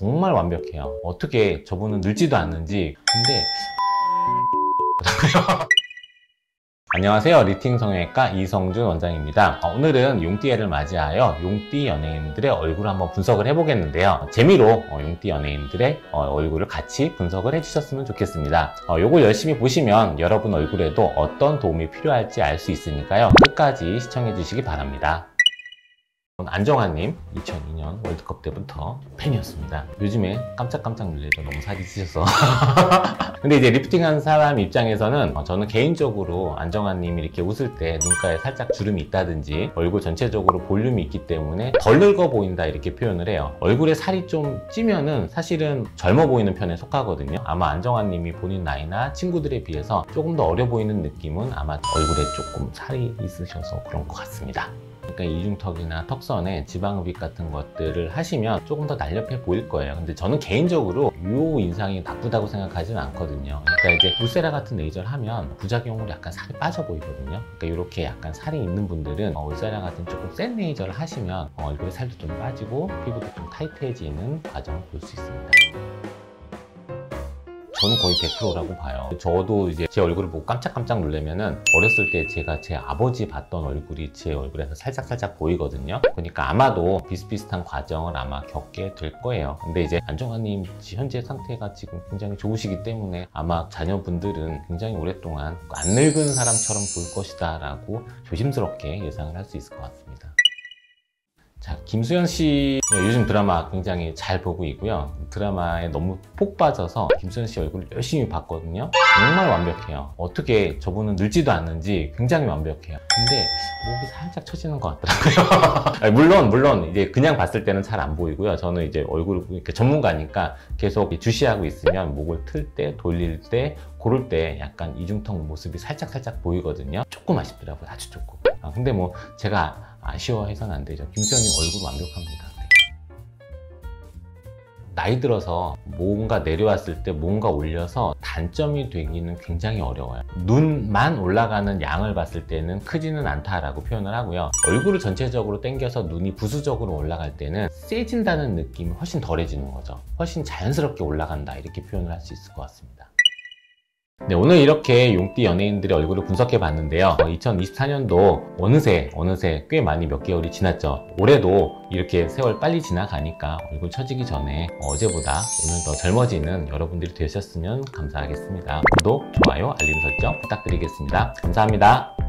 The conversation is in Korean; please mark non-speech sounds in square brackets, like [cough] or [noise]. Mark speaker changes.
Speaker 1: 정말 완벽해요. 어떻게 저분은 늙지도 않는지. 근데 [laughs] 안녕하세요. 리팅 성형외과 이성준 원장입니다. 어, 오늘은 용띠해를 맞이하여 용띠 연예인들의 얼굴을 한번 분석을 해보겠는데요. 재미로 어, 용띠 연예인들의 어, 얼굴을 같이 분석을 해주셨으면 좋겠습니다. 어, 요걸 열심히 보시면 여러분 얼굴에도 어떤 도움이 필요할지 알 수 있으니까요. 끝까지 시청해 주시기 바랍니다. 안정환님 2002년 월드컵 때부터 팬이었습니다. 요즘에 깜짝깜짝 놀래죠. 너무 살이 찌셔서. [laughs] 근데 이제 리프팅한 사람 입장에서는 어, 저는 개인적으로 안정환님이 이렇게 웃을 때 눈가에 살짝 주름이 있다든지 얼굴 전체적으로 볼륨이 있기 때문에 덜 늙어 보인다 이렇게 표현을 해요. 얼굴에 살이 좀 찌면은 사실은 젊어 보이는 편에 속하거든요. 아마 안정환님이 본인 나이나 친구들에 비해서 조금 더 어려 보이는 느낌은 아마 얼굴에 조금 살이 있으셔서 그런 것 같습니다. 그러니까 이중턱이나 턱선에 지방흡입 같은 것들을 하시면 조금 더 날렵해 보일 거예요. 근데 저는 개인적으로 이 인상이 나쁘다고 생각하지는 않거든요. 그러니까 이제 울세라 같은 레이저를 하면 부작용으로 약간 살이 빠져 보이거든요. 그러니까 이렇게 약간 살이 있는 분들은 어, 울세라 같은 조금 센 레이저를 하시면 어, 얼굴에 살도 좀 빠지고 피부도 좀 타이트해지는 과정을 볼 수 있습니다. 저는 거의 100%라고 봐요. 저도 이제 제 얼굴을 보고 깜짝깜짝 놀라면은 어렸을 때 제가 제 아버지 봤던 얼굴이 제 얼굴에서 살짝살짝 보이거든요. 그러니까 아마도 비슷비슷한 과정을 아마 겪게 될 거예요. 근데 이제 안정환님 현재 상태가 지금 굉장히 좋으시기 때문에 아마 자녀분들은 굉장히 오랫동안 안 늙은 사람처럼 볼 것이다 라고 조심스럽게 예상을 할 수 있을 것 같습니다. 자, 김수현 씨 네, 요즘 드라마 굉장히 잘 보고 있고요. 드라마에 너무 폭 빠져서 김수현 씨 얼굴을 열심히 봤거든요. 정말 완벽해요. 어떻게 저분은 늙지도 않는지 굉장히 완벽해요. 근데 목이 살짝 처지는 것 같더라고요. [laughs] 물론 물론 이제 그냥 봤을 때는 잘 안 보이고요. 저는 이제 얼굴 이렇게 전문가니까 계속 주시하고 있으면 목을 틀 때 돌릴 때 고를 때 약간 이중턱 모습이 살짝 살짝 보이거든요. 조금 아쉽더라고요. 아주 조금. 아, 근데 뭐 제가 아쉬워해서는 안 되죠. 김수현님 얼굴 완벽합니다. 네. 나이 들어서 뭔가 내려왔을 때 뭔가 올려서 단점이 되기는 굉장히 어려워요. 눈만 올라가는 양을 봤을 때는 크지는 않다라고 표현을 하고요. 얼굴을 전체적으로 당겨서 눈이 부수적으로 올라갈 때는 세진다는 느낌이 훨씬 덜해지는 거죠. 훨씬 자연스럽게 올라간다 이렇게 표현을 할 수 있을 것 같습니다. 네, 오늘 이렇게 용띠 연예인들의 얼굴을 분석해 봤는데요. 2024년도 어느새, 어느새 꽤 많이 몇 개월이 지났죠. 올해도 이렇게 세월 빨리 지나가니까 얼굴 처지기 전에 어제보다 오늘 더 젊어지는 여러분들이 되셨으면 감사하겠습니다. 구독, 좋아요, 알림 설정 부탁드리겠습니다. 감사합니다.